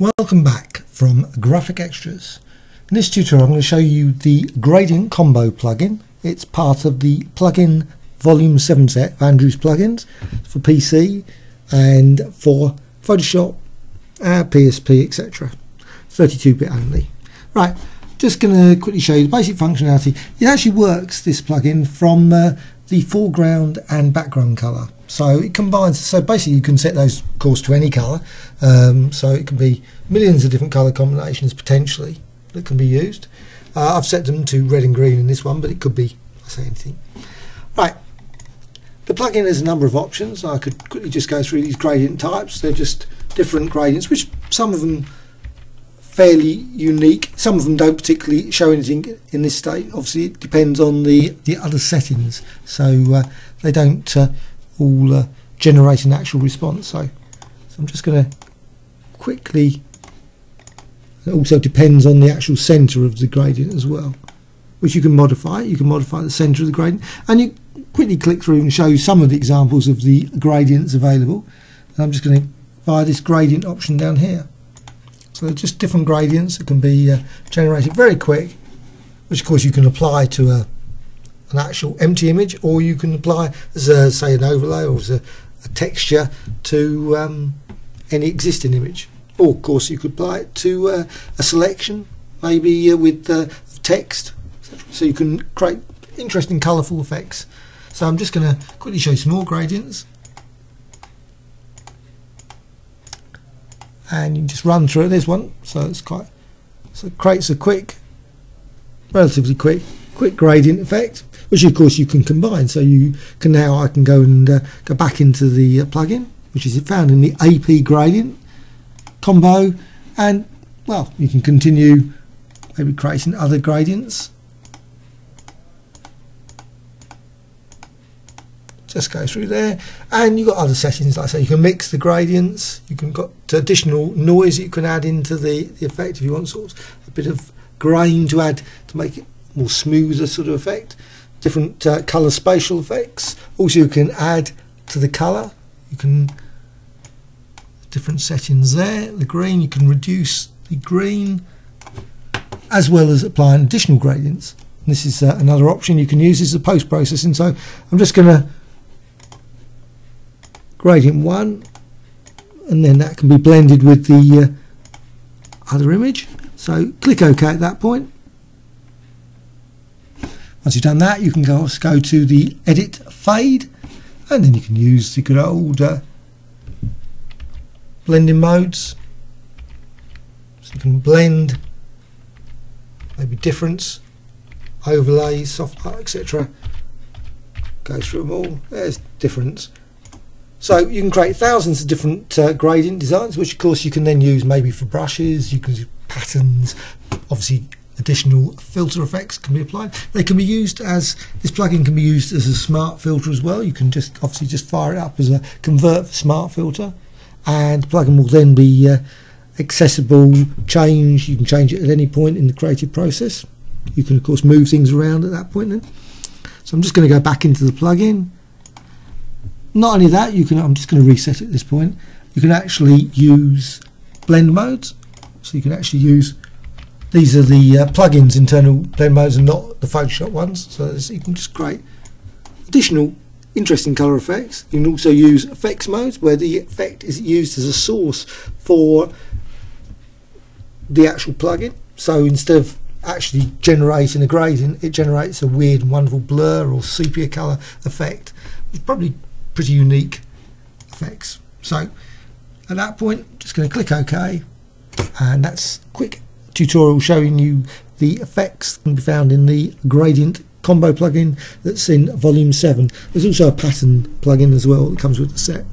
Welcome back from Graphicxtras. In this tutorial I'm going to show you the Gradient Combo plugin. It's part of the plugin volume 7 set of Andrews plugins for PC and for Photoshop, uh, PSP etc. 32-bit only. Right, just going to quickly show you the basic functionality. It actually works, this plugin, from uh, the foreground and background colour. So it combines, so basically you can set those, course, to any colour. Um, so it can be millions of different colour combinations potentially that can be used. Uh, I've set them to red and green in this one, but it could be, I say anything. Right, the plugin has a number of options. I could quickly just go through these gradient types. They're just different gradients, which some of them fairly unique. Some of them don't particularly show anything in this state. Obviously, it depends on the, the other settings. So uh, they don't uh, all uh, generate an actual response. So, so I'm just going to quickly. It also depends on the actual centre of the gradient as well, which you can modify. You can modify the centre of the gradient, and you quickly click through and show you some of the examples of the gradients available. And I'm just going to fire this gradient option down here. So just different gradients that can be uh, generated very quick, which of course you can apply to a, an actual empty image, or you can apply as a, say an overlay or as a, a texture to um, any existing image. Or of course you could apply it to uh, a selection, maybe uh, with uh, text, so you can create interesting colourful effects. So I'm just going to quickly show you some more gradients. And you can just run through it. There's one, so it's quite so it creates a quick, relatively quick, quick gradient effect, which of course you can combine. So you can now I can go and uh, go back into the uh, plugin, which is found in the AP gradient combo, and well, you can continue maybe creating other gradients. Just go through there. And you've got other settings like I say you can mix the gradients. You can got additional noise you can add into the, the effect if you want sort of a bit of grain to add to make it more smoother sort of effect. Different uh, color spatial effects. Also you can add to the color you can different settings there. The green you can reduce the green as well as applying additional gradients. This is uh, another option you can use is the post processing so I'm just going to gradient 1 and then that can be blended with the uh, other image. So click OK at that point. Once you've done that you can go, go to the edit fade and then you can use the good old uh, blending modes. So you can blend maybe difference overlay soft etc go through them all. There's difference so you can create thousands of different uh, gradient designs, which of course you can then use maybe for brushes, you can use patterns, obviously additional filter effects can be applied. They can be used as, this plugin can be used as a smart filter as well. You can just obviously just fire it up as a convert smart filter and the plugin will then be uh, accessible, change, you can change it at any point in the creative process. You can of course move things around at that point then. So I'm just going to go back into the plugin not only that, you can. I'm just going to reset at this point. You can actually use blend modes, so you can actually use. These are the uh, plugins internal blend modes and not the Photoshop ones. So you can just create additional interesting color effects. You can also use effects modes where the effect is used as a source for the actual plugin. So instead of actually generating a gradient, it generates a weird and wonderful blur or sepia color effect. It's probably pretty unique effects. So at that point, just going to click OK, and that's quick tutorial showing you the effects can be found in the gradient combo plugin that's in volume 7. There's also a pattern plugin as well that comes with the set.